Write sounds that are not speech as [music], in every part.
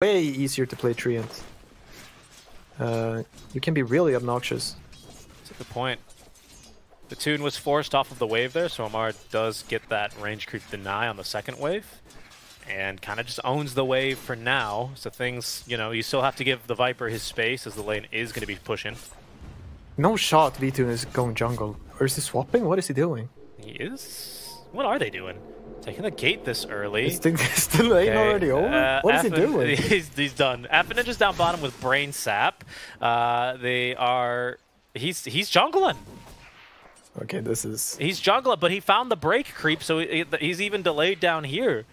way easier to play Treant. Uh, you can be really obnoxious. That's a good point. The tune was forced off of the wave there, so Ammar does get that range creep deny on the second wave. And kind of just owns the wave for now. So things, you know, you still have to give the Viper his space as the lane is going to be pushing. No shot V-Tune is going jungle. Or is he swapping? What is he doing? He is? What are they doing? Taking the gate this early. Is the, [laughs] is the lane Okay, already over? uh, what is he doing? [laughs] He's, he's done. is down bottom with Brain Sap. Uh, they are... He's he's jungling. Okay, this is... He's jungling, but he found the break creep, so he, he's even delayed down here.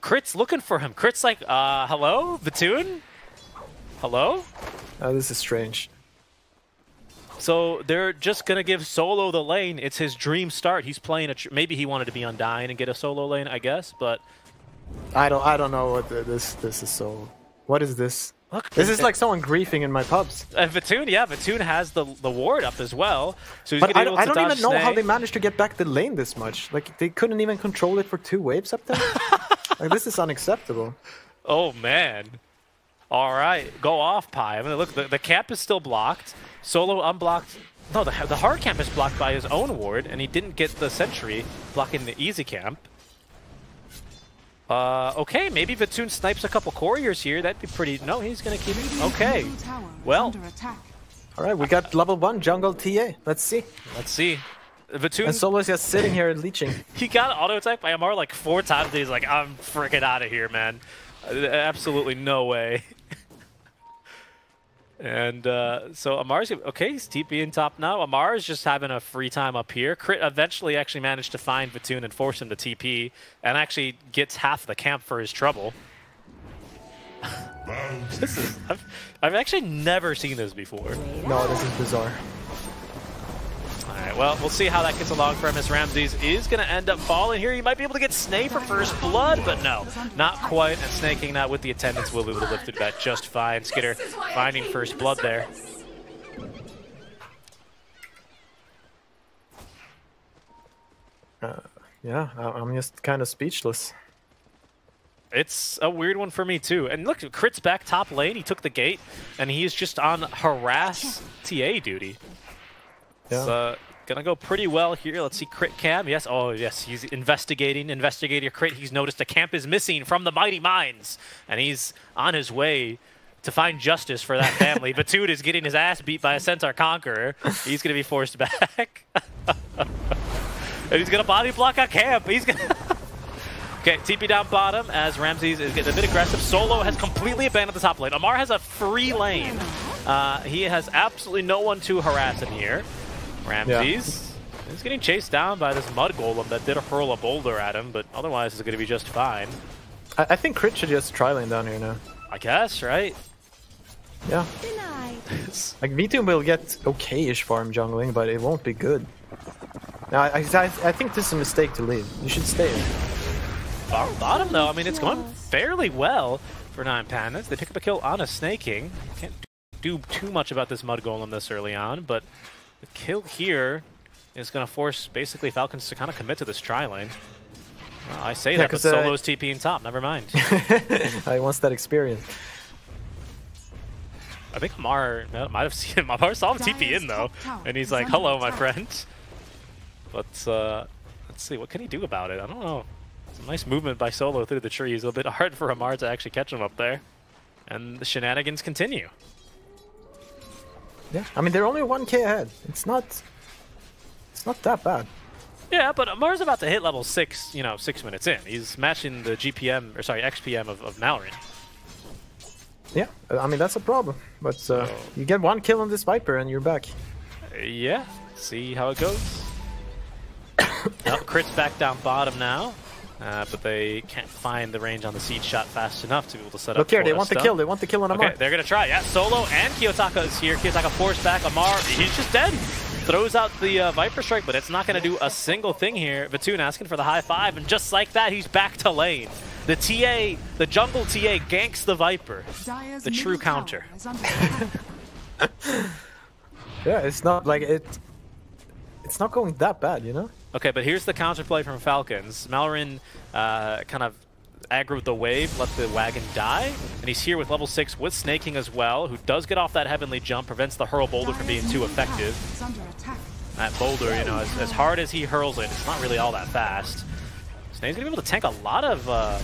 Crit's looking for him. Crit's like, uh, hello? V-Tune? Hello? Uh, this is strange. So they're just gonna give Solo the lane. It's his dream start. He's playing a. Tr- maybe he wanted to be Undying and get a solo lane, I guess. But I don't I don't know what the, this this is so... What is this? look, This is like someone griefing in my pubs. uh, V-Tune. Yeah, V-Tune has the the ward up as well. So he's But I be don't, able I to don't even know how they managed to get back the lane this much. Like, they couldn't even control it for two waves up there? [laughs] like, this is unacceptable. Oh man. All right, go off, Pi. I mean, look, the, the camp is still blocked. Solo unblocked. No, the, the hard camp is blocked by his own ward, and he didn't get the sentry blocking the easy camp. Uh, okay, maybe V-Tune snipes a couple couriers here. That'd be pretty. No, he's gonna keep. It. Okay, well, All right, we got level one jungle TA. Let's see. let's see. V-Tune, And Solo's just sitting here and leeching. [laughs] he got auto attacked by Ammar like four times. and He's like, I'm freaking out of here, man. Absolutely no way. [laughs] and uh, so Ammar's okay. He's TP in top now. Ammar is just having a free time up here. Crit eventually actually managed to find V-Tune and force him to TP, and actually gets half the camp for his trouble. [laughs] this is I've, I've actually never seen this before. No, this is bizarre. All right, well, we'll see how that gets along for him as Ramzes is going to end up falling here. He might be able to get Snake for first blood, but no, not quite. And Sneyking that with the attendance will be able to lift that just fine. Skitter finding first blood there. Yeah, I- I'm just kind of speechless. It's a weird one for me, too. And look, Crit's back top lane. He took the gate, and he's just on harass TA duty. Yeah. Uh, gonna go pretty well here. Let's see crit cam. Yes, oh yes, he's investigating, investigating a crit. He's noticed a camp is missing from the Mighty Mines, and he's on his way to find justice for that family. [laughs] V-Tune is getting his ass beat by a Centaur Conqueror. He's gonna be forced back. [laughs] and he's gonna body block a camp. He's gonna. [laughs] Okay, TP down bottom as Ramzes is getting a bit aggressive. Solo has completely abandoned the top lane. Amar has a free lane. Uh, he has absolutely no one to harass him here. Ramzes is getting chased down by this mud golem that did a hurl a boulder at him, but otherwise is going to be just fine. I, I think Crit should just try lane down here now. I guess, right? Yeah. Like, V-Tune will get okay-ish farm jungling, but it won't be good. Now, I, I, I think this is a mistake to leave. You should stay. Bottom, bottom though, I mean, it's going fairly well for Nine Pandas. They pick up a kill on a Sneyking. Can't do too much about this mud golem this early on, but the kill here is going to force basically Falcons to kind of commit to this tri lane. Well, I say Yeah, that, but uh, Solo's TP in top. Never mind. [laughs] I wants that experience. I think Mar might have [laughs] seen him. Mar saw him TP in though, and he's like, "Hello, my friend." But uh, let's see, what can he do about it? I don't know. Some nice movement by Solo through the trees. A bit hard for Ammar to actually catch him up there, and the shenanigans continue. Yeah. I mean, they're only 1k ahead. It's not... It's not that bad. Yeah, but Ammar's about to hit level six. You know, six minutes in. He's matching the GPM or sorry XPM of, of Mallory. Yeah, I mean, that's a problem. But uh, you get one kill on this Viper and you're back. Yeah, see how it goes. [coughs] well, Crit's back down bottom now, uh, but they can't find the range on the seed shot fast enough to be able to set up. Look up. here, they a want the kill. They want the kill on Ammar. Okay, they're gonna try. Yeah, Solo and Kiyotaka is here. Kiyotaka forced back. Ammar, he's just dead. Throws out the uh, Viper Strike, but it's not gonna do a single thing here. V-Tune asking for the high five, and just like that, he's back to lane. The TA, the jungle TA, ganks the Viper. The true counter. [laughs] [laughs] Yeah, it's not like it. It's not going that bad, you know. Okay, but here's the counterplay from Falcons. Malr1ne uh, kind of aggroed the wave, let the wagon die. And he's here with level 6 with Sneyking as well, who does get off that Heavenly Jump, prevents the Hurl Boulder from being too effective. That Boulder, you know, as, as hard as he hurls it, it's not really all that fast. Sney's gonna be able to tank a lot of uh,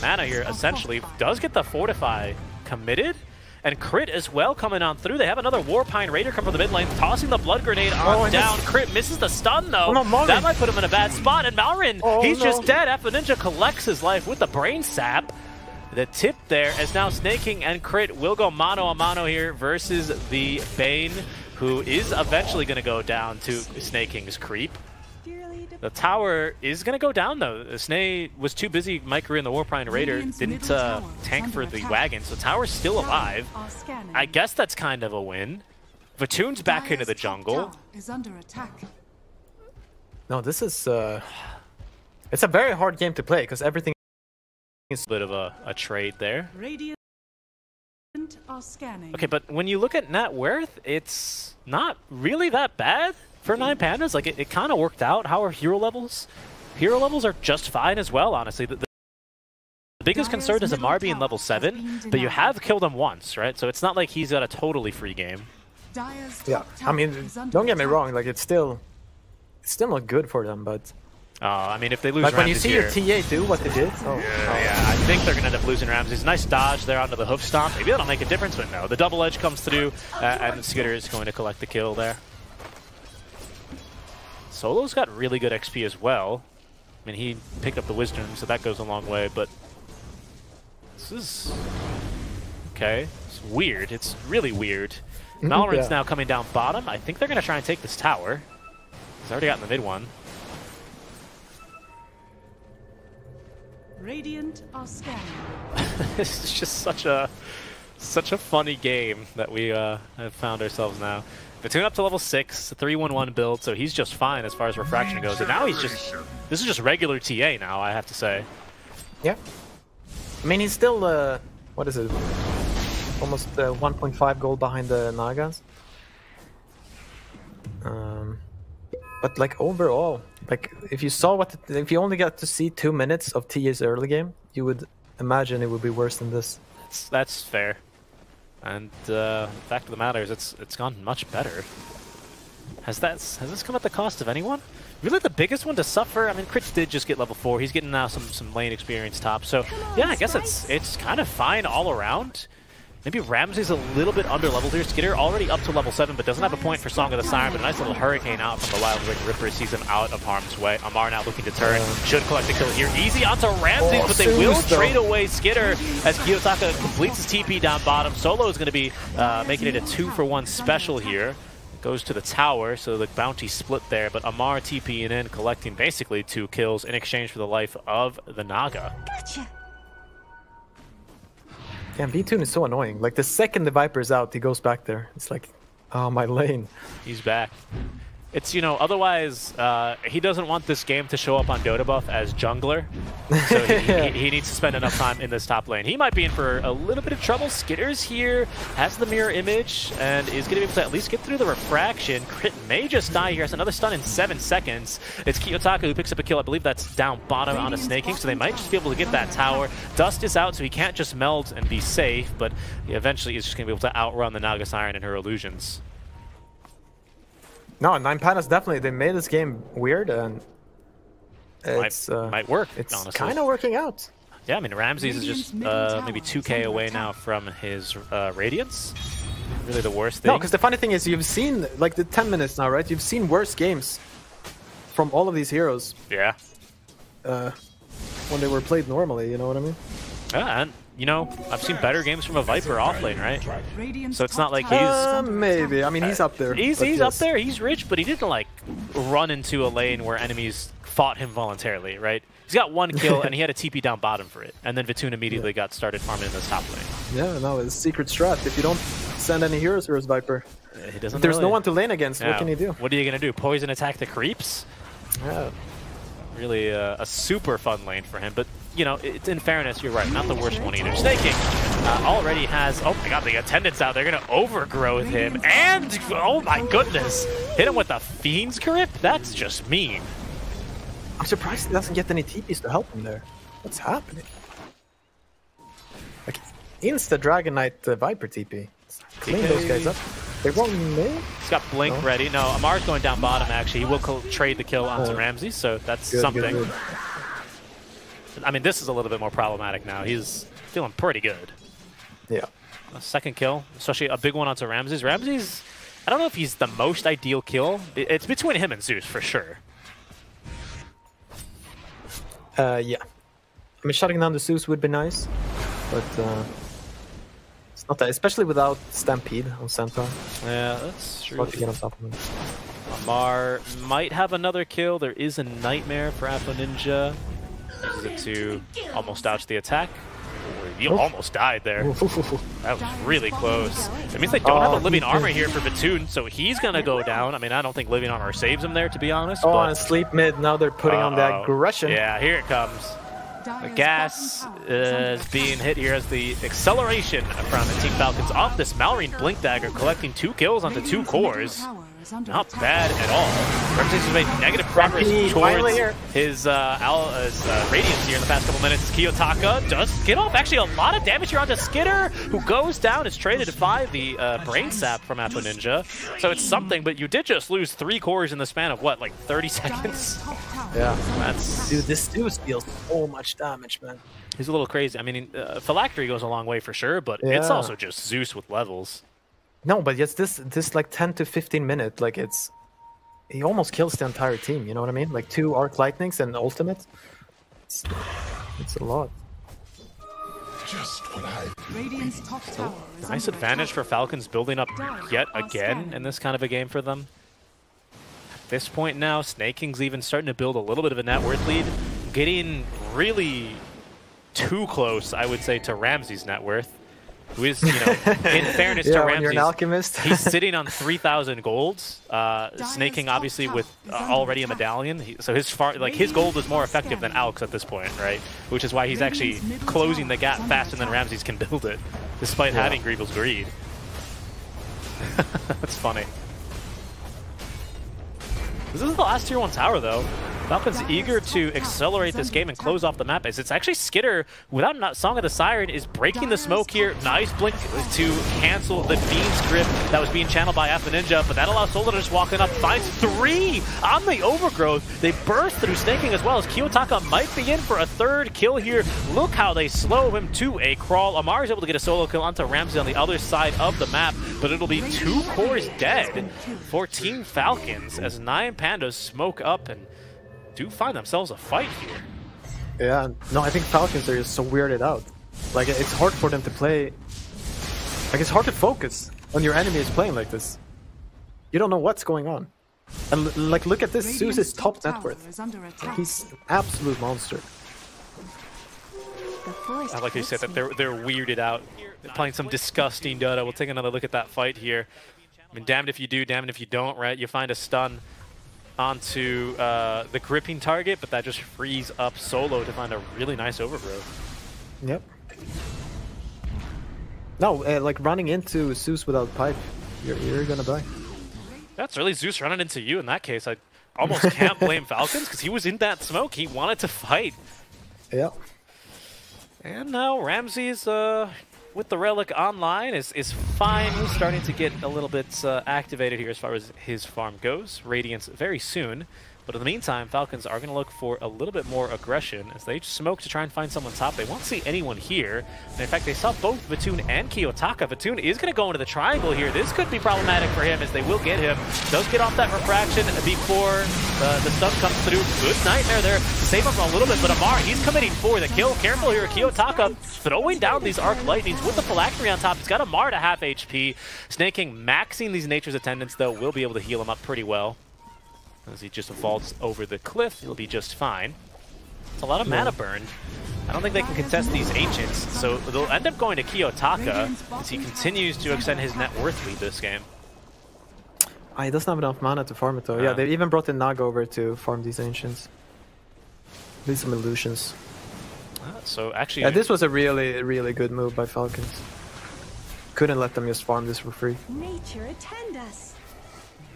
mana here, essentially. Does get the Fortify committed, and Crit as well coming on through. They have another Warpine Raider come from the mid lane, tossing the Blood Grenade on oh, down. Crit misses the stun though. Oh, no, that might put him in a bad spot. And Malrin, oh, he's no. just dead. Alpha Ninja collects his life with the Brain Sap. The tip there is now Sneyking and Crit will go mano a mano here versus the Bane, who is eventually going to go down to Sneyking's creep. The tower is going to go down, though. Sney was too busy microing the Warpine Raider, didn't uh, tank for the wagon, so tower's still alive. I guess that's kind of a win. V-Tune's back into the jungle. Is under attack. No, this is... Uh, it's a very hard game to play, because everything is... A bit of a, a trade there. Okay, but when you look at net worth, it's not really that bad for nine pandas. Like it, it kind of worked out. How are hero levels? Hero levels are just fine as well, honestly. The, the biggest concern is Ammar being level 7, but you have killed him once, right? So it's not like he's got a totally free game. Yeah, I mean, don't get me wrong, like it's still, it's still not good for them, but... Oh, I mean, if they lose Like when you see here, your TA do what they did? Oh, yeah, oh. yeah, I think they're going to end up losing Ramzes. Nice dodge there onto the hoof stomp. Maybe that'll make a difference, but no. The double edge comes through, uh, and Skitter is going to collect the kill there. Solo's got really good XP as well. I mean, he picked up the Wisdom, so that goes a long way, but... This is... Okay. It's weird. It's really weird. [laughs] Malr1ne's yeah. now coming down bottom. I think they're going to try and take this tower. He's already got in the mid one. Radiant are scanning. [laughs] this is just such a such a funny game that we uh, have found ourselves now. V-Tune up to level 6, 3-1-1 build, so he's just fine as far as refraction goes. And now he's just... This is just regular TA now, I have to say. Yeah. I mean, he's still, uh, what is it? Almost uh, 1.5 gold behind the Nagas. Um, but like overall, like if you saw what, the, if you only got to see two minutes of TA's early game, you would imagine it would be worse than this. That's, that's fair. And uh, fact of the matter is, it's it's gone much better. Has that has this come at the cost of anyone? Really, the biggest one to suffer. I mean, Crit did just get level four. He's getting now some some lane experience top. So yeah, I guess it's it's kind of fine all around. Maybe Ramsey's a little bit under level here. Skitter already up to level 7, but doesn't have a point for Song of the Siren, but a nice little Hurricane out from the Wild Ring Ripper sees him out of harm's way. Ammar now looking to turn. Should collect the kill here. Easy onto Ramsey, oh, but they will trade away Skitter as Kiyotaka completes his TP down bottom. Solo is going to be uh, making it a two-for-one special here. Goes to the tower, so the bounty split there, but Ammar TPing in, collecting basically two kills in exchange for the life of the Naga. Gotcha. Damn, V-Tune is so annoying. Like, the second the Viper is out, he goes back there. It's like, oh, my lane. He's back. It's, you know, otherwise, uh, he doesn't want this game to show up on Dotabuff as jungler. So he, [laughs] he, he, needs to spend enough time in this top lane. He might be in for a little bit of trouble. Skitter's here, has the mirror image, and is going to be able to at least get through the refraction. Crit may just die here. Has another stun in seven seconds. It's Kiyotaka who picks up a kill. I believe that's down bottom on a Sneyking, so they might just be able to get that tower. Dust is out, so he can't just meld and be safe, but eventually he's just going to be able to outrun the Naga Siren and her illusions. No, Nine Pandas definitely. They made this game weird and it's might, uh, might work. It's kind of working out. Yeah, I mean Ramzes is just uh, maybe 2k away now from his uh, Radiance. Really the worst thing. No, because the funny thing is you've seen like the 10 minutes now, right? You've seen worse games from all of these heroes. Yeah. Uh, when they were played normally, you know what I mean? Yeah, and you know, I've seen better games from a Viper off lane, right? So it's not like he's... Uh, maybe. I mean, he's up there. He's, he's yes. up there. He's rich, but he didn't, like, run into a lane where enemies fought him voluntarily, right? He's got one kill, and he had a TP down bottom for it. And then V-Tune immediately yeah. got started farming in this top lane. Yeah, no, it's secret strat. If you don't send any heroes for his Viper, he doesn't there's really... no one to lane against, yeah. what can he do? What are you going to do? Poison attack the creeps? Yeah. Really uh, a super fun lane for him, but you know, it's in fairness, you're right. Not the worst one either. Sneyking uh, already has, oh my god, the attendants out. They're going to overgrowth him. And, oh my goodness, hit him with a Fiend's Grip? That's just mean. I'm surprised he doesn't get any TPs to help him there. What's happening? Like, insta Dragon Knight uh, Viper TP. Clean those guys up. They won't mid? He's got Blink No. ready. No, Ammar's going down bottom, actually. He will trade the kill onto Oh. Ramsey, so that's Good, something. good, good. I mean, this is a little bit more problematic now. He's feeling pretty good. Yeah. A second kill, especially a big one onto Ramzes. Ramzes, I don't know if he's the most ideal kill. It's between him and Zeus, for sure. Uh, yeah. I mean, shutting down the Zeus would be nice, but uh, it's not that, especially without Stampede on Centaur. Yeah, that's true. Hard to get on top of him. Ammar might have another kill. There is a Nightmare for Afro Ninja. Uses it to almost dodge the attack. You Oof. almost died there. That was really close. That means they don't have Oh, a living armor here for V-Tune, so he's gonna go down. I mean, I don't think living armor saves him there, to be honest. Oh, but and sleep mid. Now they're putting on the Uh-oh. aggression. Yeah, here it comes. The gas is being hit here as the acceleration from the Team Falcons off this Malr1ne Blink Dagger, collecting two kills onto two cores. Tower is under Not attack. bad at all. Ramzes has made negative progress Rapide, finally towards his, uh, Al, his uh, Radiance here in the past couple minutes. Kiyotaka does get off actually a lot of damage here onto Skitter, who goes down, is traded to five the uh, Brain Sap from Apple Ninja. So it's something, but you did just lose three cores in the span of what, like 30 seconds? Yeah. That's. Dude, this dude deals so much damage, man. He's a little crazy. I mean, uh, Phylactery goes a long way for sure, but it's also just Zeus with levels. No, but yes, this this like 10 to 15 minute, like it's he almost kills the entire team. You know what I mean? Like two arc lightnings and ultimate. It's, it's a lot. Just what I Radiant's top tower is Nice under advantage for. Falcons building up yet again scanning. in this kind of a game for them. At this point now, Sneyking's even starting to build a little bit of a net worth lead, getting really too close, I would say, to Ramsey's net worth, who is, you know, in [laughs] fairness yeah, to when you're an alchemist. he's [laughs] sitting on 3,000 golds. Uh, Dire's Sneyking top obviously with uh, already a medallion, he, so his far like his gold is more effective than Alex at this point, right? Which is why he's actually closing the gap faster than attack. Ramzes can build it, despite Yeah. having Greevil's greed. [laughs] That's funny. This is the last tier one tower though. Falcon's eager to accelerate this game and close off the map as it's actually Skitter without not Song of the Siren is breaking the smoke here. Nice blink to cancel the Beam script that was being channeled by Alpha Ninja, but that allows Solo to just walk in up, finds three on the overgrowth. They burst through Sneyking as well as Kiyotaka might be in for a third kill here. Look how they slow him to a crawl. Ammar is able to get a solo kill onto Ramsey on the other side of the map, but it'll be two cores dead for Team Falcons as nine pandas smoke up and do find themselves a fight here. yeah, no, I think Falcons are just so weirded out. Like it's hard for them to play. Like it's hard to focus when your enemy is playing like this. You don't know what's going on. And like, look at this. Zeus Radiant's is top net worth. is. He's an absolute monster. I like you said that they're they're weirded out. They're playing some disgusting Dota. We'll take another look at that fight here. I mean, damned if you do, damned if you don't, right? You find a stun onto uh, the gripping target, but that just frees up Solo to find a really nice overgrowth. Yep. No, uh, like running into Zeus without pipe, you're, you're gonna die. That's really Zeus running into you in that case. I almost can't [laughs] blame Falcons because he was in that smoke. He wanted to fight. Yeah. And now Ramzes, uh, with the relic online, is is finally starting to get a little bit uh, activated here as far as his farm goes. Radiance very soon. But in the meantime, Falcons are going to look for a little bit more aggression as they smoke to try and find someone top. They won't see anyone here. And in fact, they saw both V-Tune and Kiyotaka. V-Tune is going to go into the triangle here. This could be problematic for him as they will get him. Does get off that refraction before uh, the, the stun comes through. Good nightmare there save him a little bit. But Ammar, he's committing for the kill. Careful here, Kiyotaka throwing down these arc lightnings with the phylactery on top. He's got Ammar to half HP. Sneyking maxing these nature's attendants though will be able to heal him up pretty well. As he just vaults over the cliff, he'll be just fine. It's a lot of mana burn. I don't think they can contest these ancients, so they'll end up going to Kiyotaka as he continues to extend his net worth lead this game. Ah, he doesn't have enough mana to farm it though. Yeah, Ah. they even brought the Nag over to farm these ancients. Need some illusions. Uh, So actually, Yeah, this was a really, really good move by Falcons. Couldn't let them just farm this for free. Nature attend us.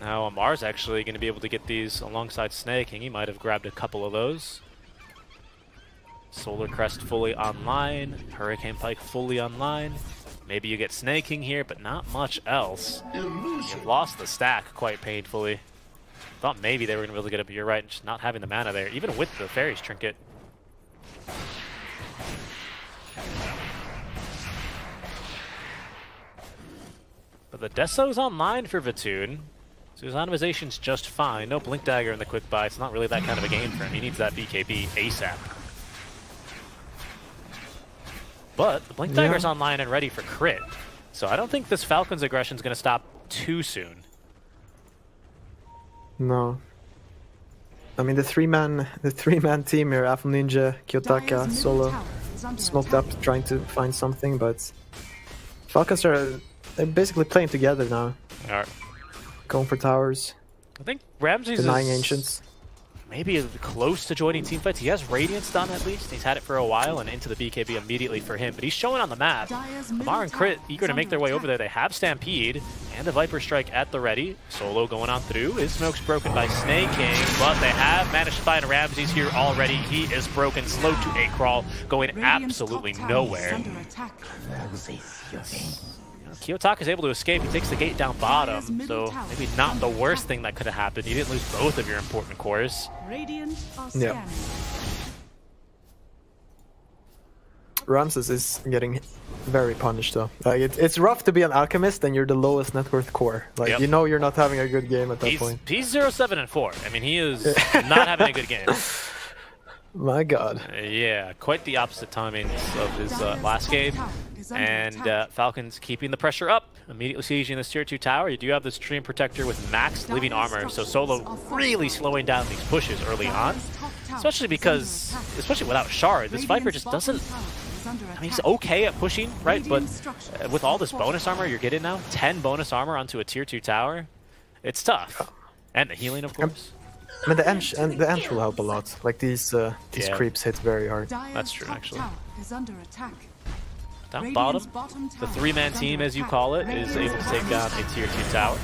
Now Ammar's actually going to be able to get these alongside Snake, and he might have grabbed a couple of those. Solar Crest fully online. Hurricane Pike fully online. Maybe you get Sneyking here, but not much else. You've lost the stack quite painfully. Thought maybe they were going to be able to get it, but you're right, just not having the mana there, even with the Fairy's Trinket. But the Deso's online for V-Tune. So his optimization's just fine. No Blink Dagger in the quick buy. It's not really that kind of a game for him. He needs that BKB ASAP. But the Blink Yeah. Dagger's online and ready for crit. So I don't think this Falcon's aggression's going to stop too soon. No. I mean the three man the three man team here, Alpha Ninja, Kiyotaka, Dire's middle Solo, tower is under smoked up trying to find something, but Falcons are they're basically playing together now. Alright. Going for towers, I think Ramzes denying is ancients. maybe close to joining team fights. He has Radiance done at least. He's had it for a while and into the BKB immediately for him. But he's showing on the map. Dire's middle Lamar and Crit eager to make their way over there. They have Stampede and the Viper Strike at the ready. Solo going on through. His smoke's broken by Sneyking, but they have managed to find Ramzes here already. He is broken, slow to a crawl, going absolutely nowhere. Is under attack. Kiyotaka is able to escape. He takes the gate down bottom, so maybe not the worst thing that could have happened. You didn't lose both of your important cores. Yeah. Ramzes is getting very punished though. Like it, it's rough to be an alchemist and you're the lowest net worth core. Like Yep. you know you're not having a good game at that He's, point. he's 0 7 and 4. I mean, he is [laughs] not having a good game. My god. Yeah, quite the opposite timings of his uh, last game. Tower is under And uh. Falcons keeping the pressure up, immediately sieging this tier 2 tower. You do have this Stream Protector with max living armor, so Solo really slowing down these pushes early on. Dire's top tower Especially because, especially without Shard, this Viper just doesn't. tower is under I mean, he's okay at pushing, right? But Radiant structures uh, with all this bonus armor you're getting now, 10 bonus armor onto a tier 2 tower, it's tough. And the healing, of course. I mean the Ench and the Ench will help a lot. Like these uh, these Yeah. creeps hit very hard. That's true, actually. is under attack. Down bottom, the three-man team, as you call it, is able to take down a tier 2 tower.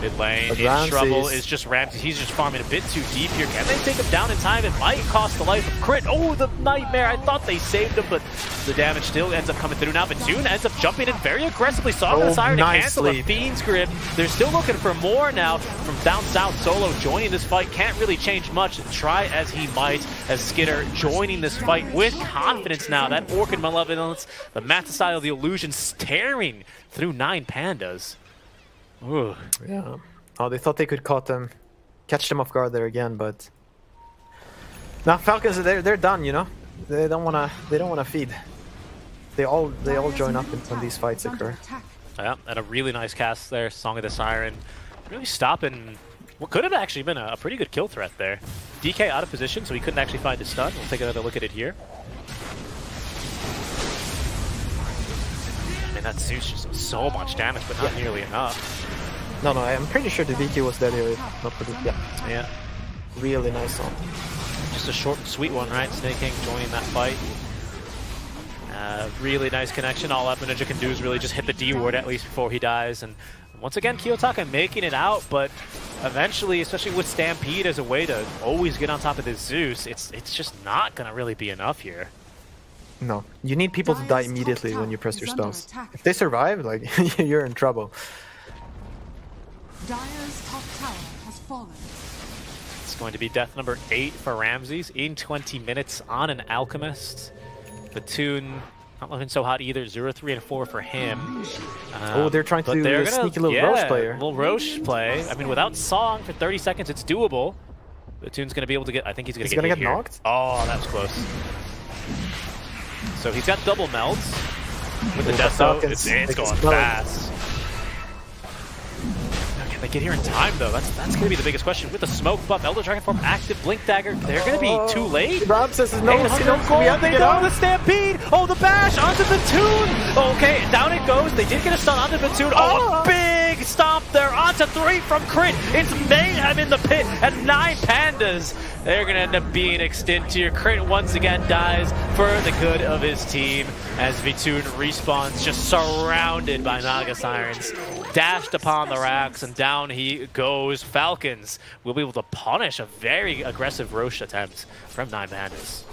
Mid lane, in trouble is just Ramzes. He's just farming a bit too deep here. Can they take him down in time? It might cost the life of Crit. Oh, the Nightmare. I thought they saved him, but the damage still ends up coming through now. V-Tune ends up jumping in very aggressively. Saw Oh, the Siren to cancel the nicely. Fiend's Grip. They're still looking for more now from down south. Solo joining this fight. Can't really change much. Try as he might as Skitter joining this fight with confidence now. That Orchid Malevolence, the Mathasile, the Illusion staring through nine pandas. Ooh. Yeah. Oh, they thought they could caught them, catch them off guard there again, but now Falcons they're they're done. You know, they don't wanna they don't wanna feed. They all they all join up when these fights occur. Yeah, and a really nice cast there. Song of the Siren. Really stopping what could have actually been a, a pretty good kill threat there. DK out of position, so he couldn't actually find his stun. We'll take another look at it here. Mean, that Zeus just does so much damage, but not nearly enough. No, no, I'm pretty sure the DK was dead here. Not for the, yeah, Yeah, really nice song. just a short and sweet one, right? Sneyking joining that fight. Uh, really nice connection. All Alpha Ninja can do is really just hit the D ward at least before he dies. And once again, Kiyotaka making it out, but eventually, especially with Stampede as a way to always get on top of this Zeus, it's it's just not gonna really be enough here. No, you need people to die immediately when you press your under spells. If they survive, like [laughs] you're in trouble. Dire's top tower has fallen. It's going to be death number eight for Ramzes in 20 minutes on an Alchemist. V-Tune not looking so hot either. Zero, three, and 4 for him. Oh, um, they're trying to they're do a gonna- sneaky little yeah, Rosh player. little Rosh play. I mean, without Song for 30 seconds, it's doable. V-Tune's going to be able to get. I think he's going He's to gonna get, get here. knocked? Oh, that's close. So he's got double melts with the Oh, Death Falcons, It's, it's going fast. Can they get here in time though? That's that's going to be the biggest question. With the smoke buff, Elder Dragon Form active, Blink Dagger, they're going to be too late. Ramzes is no, 800 no gold, we have to they get go out. the Stampede! Oh, the bash onto the tune! Okay, down it goes. They did get a stun onto V-Tune. Oh, Ah. big there onto three from Crit. It's Mayhem in the pit and nine pandas. They're going to end up being extinct here. Crit once again dies for the good of his team as V-Tune respawns, just surrounded by Naga Sirens. Dashed upon the racks and down he goes. Falcons will be able to punish a very aggressive Rosh attempt from Nine Pandas.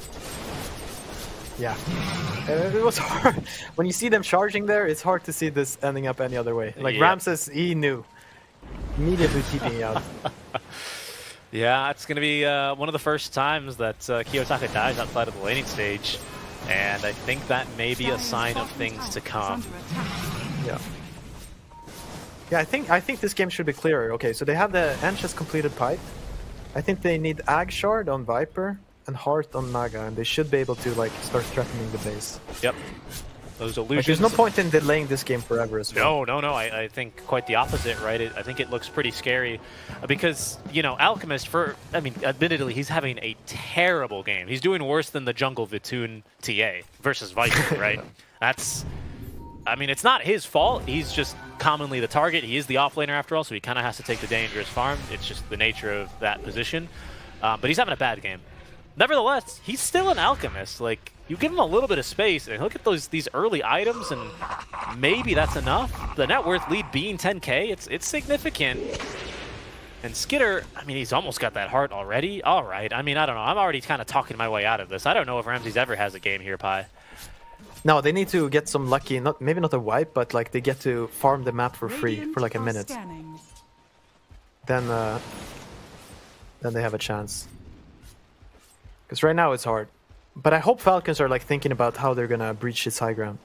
Yeah. Uh, it was [laughs] hard. When you see them charging there, it's hard to see this ending up any other way. Like Yeah. Ramzes, he knew. Immediately keeping out. [laughs] Yeah, it's going to be uh, one of the first times that uh, Kiyotaka dies outside of the laning stage, and I think that may be a sign of things to come. Yeah. Yeah, I think I think this game should be clearer. Okay, so they have the Anxious completed pipe. I think they need Ag Shard on Viper and Heart on Naga, and they should be able to like start threatening the base. Yep. Those Like, illusions. there's no point in delaying this game forever as well. No, no, no. I, I think quite the opposite, right? It, I think it looks pretty scary uh, because, you know, Alchemist, for, I mean, admittedly, he's having a terrible game. He's doing worse than the Jungle V-Tune TA versus Viper, [laughs] right? That's, I mean, it's not his fault. He's just commonly the target. He is the offlaner after all, so he kind of has to take the dangerous farm. It's just the nature of that position. Um, but he's having a bad game. Nevertheless, he's still an alchemist. Like you give him a little bit of space, and look at those these early items, and maybe that's enough. The net worth lead being 10k, it's it's significant. And Skitter, I mean, he's almost got that heart already. All right, I mean, I don't know. I'm already kind of talking my way out of this. I don't know if Ramzes ever has a game here, Pi. No, they need to get some lucky, not maybe not a wipe, but like they get to farm the map for free for like a minute. Then uh then they have a chance. Because right now it's hard. But I hope Falcons are like thinking about how they're gonna breach this high ground.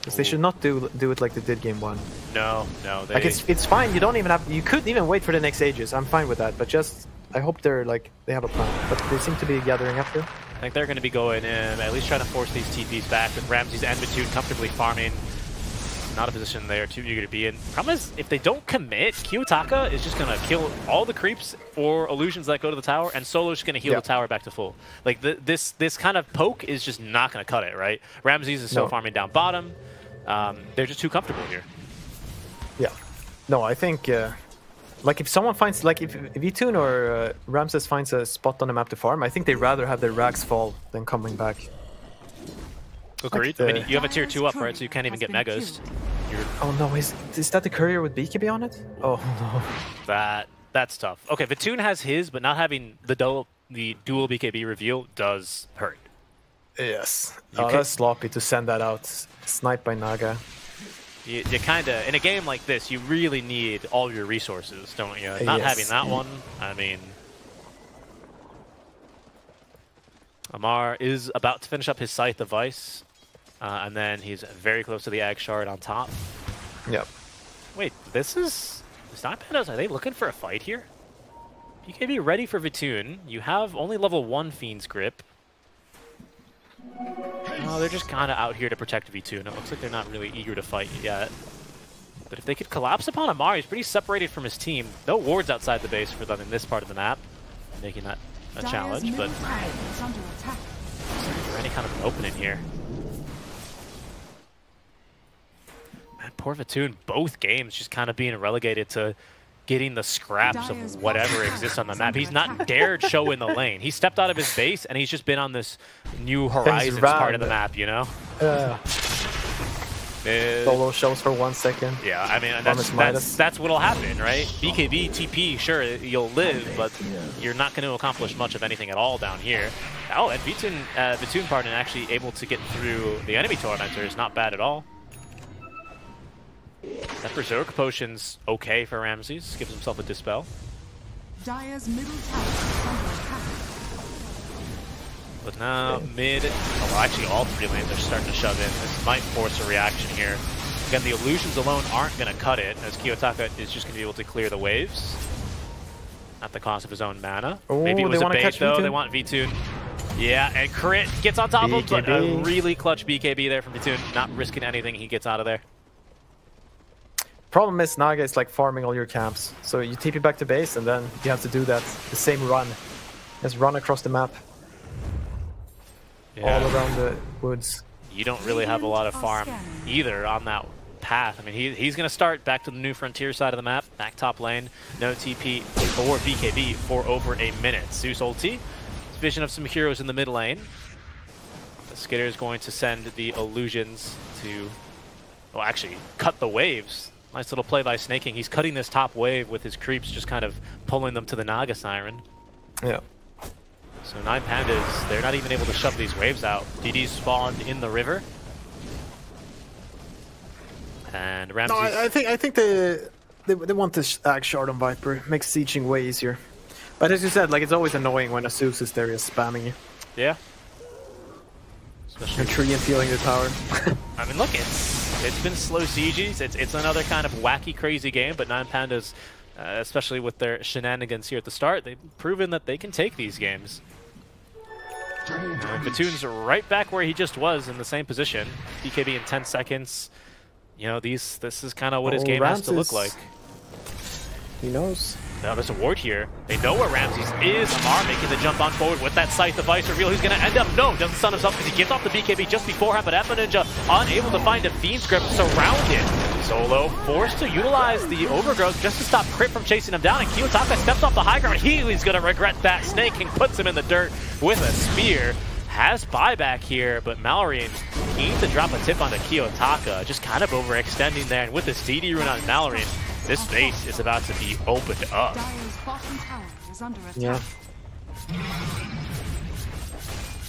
Because they should not do do it like they did game one. No, no. They, Like it's it's fine. You don't even have. You could even wait for the next ages. I'm fine with that. But just I hope they're like they have a plan. But they seem to be gathering up here. I think they're going to be going in, at least trying to force these TPs back with Ramzes and comfortably farming. Not a position they're too eager to be in. Problem is, if they don't commit, Kiyotaka is just going to kill all the creeps or illusions that go to the tower, and Solo's just going to heal Yeah. the tower back to full. Like, th this this kind of poke is just not going to cut it, right? Ramzes is still No. farming down bottom. Um, they're just too comfortable here. Yeah. No, I think uh, like if someone finds like if if V-Tune or uh, Ramzes finds a spot on the map to farm, I think they'd rather have their rags fall than coming back. Agreed. I mean, you have a tier 2 up, right? So you can't even get been megas. You're Oh no, is is that the courier with BKB on it? Oh [laughs] no. That that's tough. Okay, V-Tune has his, but not having the dual the dual BKB reveal does hurt. Yes. You uh, Oh, can- that's sloppy to send that out. Sniped by Naga. You, you kind of in a game like this, you really need all your resources, don't you? Not Yes. having that one, I mean. Ammar is about to finish up his Scythe of Vyse, uh, and then he's very close to the Ag Shard on top. Yep. Wait, this is... The Snipe Pandas, are they looking for a fight here? You can be ready for V-Tune. You have only level 1 Fiend's Grip. Oh, they're just kind of out here to protect V-Tune, and it looks like they're not really eager to fight yet. But if they could collapse upon Amari, he's pretty separated from his team. No wards outside the base for them in this part of the map, making that a Dire's challenge, but middle tower is under attack. for any kind of an opening here. Man, poor V-Tune, both games just kind of being relegated to getting the scraps of whatever exists on the map. He's not dared show in the lane. He stepped out of his base and he's just been on this new horizons part of the map, you know? Uh, solo shows for one second. yeah, I mean, that's, that's, that's what'll happen, right? BKB, TP, sure, you'll live, but you're not going to accomplish much of anything at all down here. Oh, and V-Tune, uh, V-Tune Pardon actually able to get through the enemy Tormentor is not bad at all. That Berserk Potion's okay for Ramzes, gives himself a Dispel. Dire's middle tower is. But now mid, oh, well, actually all three lanes are starting to shove in. This might force a reaction here. Again, the illusions alone aren't going to cut it, as Kiyotaka is just going to be able to clear the waves. At the cost of his own mana. Ooh, Maybe it they was a wanna bait though, V-Tune. they want V-Tune. Yeah, and crit gets on top of him, but a really clutch BKB there from V-Tune. Not risking anything, he gets out of there. The problem is Naga is like farming all your camps. So you TP back to base and then you have to do that the same run. Just run across the map Yeah. all around the woods. you don't really have a lot of farm either on that path. I mean, he, he's going to start back to the new frontier side of the map, back top lane, no TP or BKB for over a minute. Zeus ulti, vision of some heroes in the mid lane. The Skitter is going to send the illusions to, well, actually, cut the waves. Nice little play by Sneyking. He's cutting this top wave with his creeps, just kind of pulling them to the Naga Siren. Yeah. So Nine Pandas, they're not even able to shove these waves out. DD spawned in the river. And Ramzes... No, I, I think I think they they, they want this Ag shard on Viper. Makes sieging way easier. But as you said, like it's always annoying when a Zeus is there is spamming you. Yeah. And Especially, tree and feeling the tower. [laughs] I mean, look, it's it's been slow sieges. It's it's another kind of wacky, crazy game. But Nine Pandas, uh, especially with their shenanigans here at the start, they've proven that they can take these games. Uh, V-Tune's right back where he just was in the same position. BKB in 10 seconds. You know, these this is kind of what his Oh, game has to look like. he knows. Now there's a ward here. They know where Ramzes is. Ammar making the jump on forward with that Scythe of Vyse Ice reveal. Who's going to end up? No, doesn't stun himself because he gets off the BKB just beforehand, but Ninja unable to find a Fiend's Grip surrounded. Solo forced to utilize the Overgrowth just to stop Crit from chasing him down, and Kiyotaka steps off the high ground. He's going to regret that. Sneyking puts him in the dirt with a spear. Has buyback here, but Mallory keen to drop a tip onto Kiyotaka, just kind of overextending there. And with this DD rune on Mallory, this base is about to be opened up. Dyer's bottom tower is under attack. Yeah.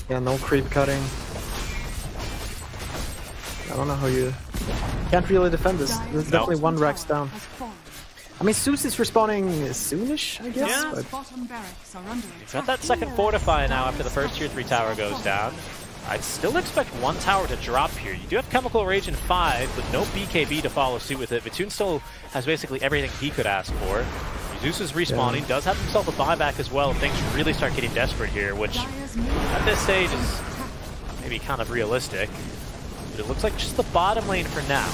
Yeah, no creep cutting. I don't know how you can't really defend this. Dyer's There's definitely bottom one Rex down. I mean, Zeus is respawning soonish, I guess. Yeah. Dyer's But bottom barracks are under attack. Got that second fortify now after the first tier 3 tower goes down. I'd still expect one tower to drop here. You do have Chemical Rage in 5, but no BKB to follow suit with it. V-Tune still has basically everything he could ask for. Zeus is respawning, does have himself a buyback as well if things really start getting desperate here, which at this stage is maybe kind of realistic. But it looks like just the bottom lane for now.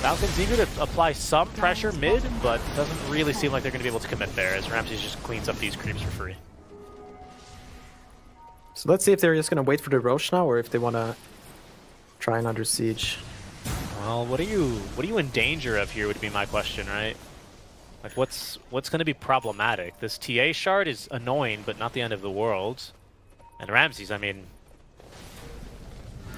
Falcons eager to apply some pressure mid, but doesn't really seem like they're going to be able to commit there as Ramzes just cleans up these creeps for free. so let's see if they're just gonna wait for the Rosh now, or if they wanna try and under siege. Well, what are you what are you in danger of here would be my question, right? Like what's what's going to be problematic? This TA shard is annoying, but not the end of the world. And Ramzes, I mean,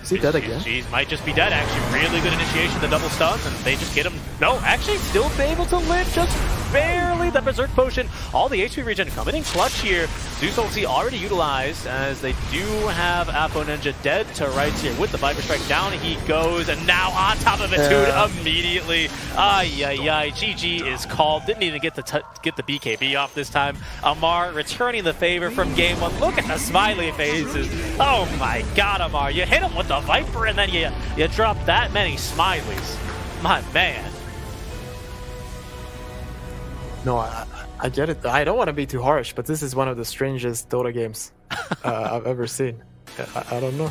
Is he dead again? She might just be dead, actually. Really good initiation, the double stuns, and they just get him. No, actually, still able to live, just barely. The Berserk Potion, all the HP regen coming in clutch here. Zeus ulti already utilized, as they do have Apo Ninja dead to rights here with the Viper Strike. Down he goes, and now on top of it, Yeah. dude, immediately. Ay, ay, ay. GG is called. Didn't even get the, t- get the BKB off this time. Ammar returning the favor from game one. Look at the smiley faces. Oh my god, Ammar. You hit him with the Viper and then you, you drop that many smileys. My man. No, I, I- get it. I don't want to be too harsh, but this is one of the strangest Dota games uh, I've ever seen. I, I don't know.